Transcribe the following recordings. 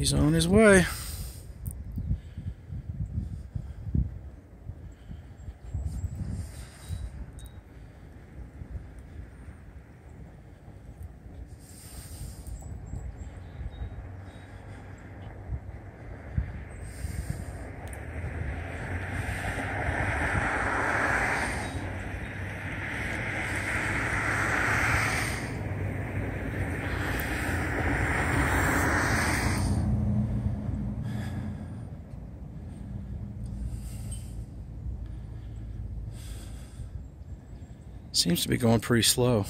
He's on his way. Seems to be going pretty slow.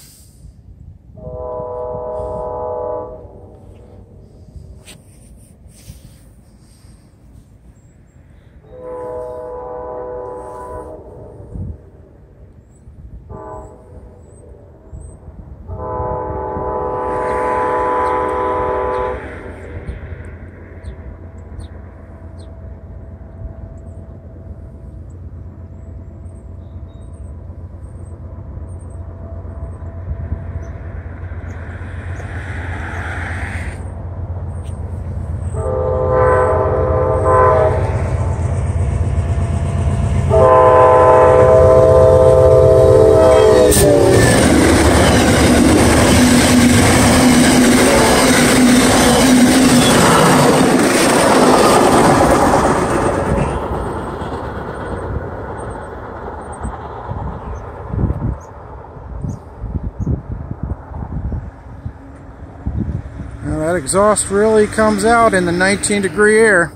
Now that exhaust really comes out in the 19 degree air.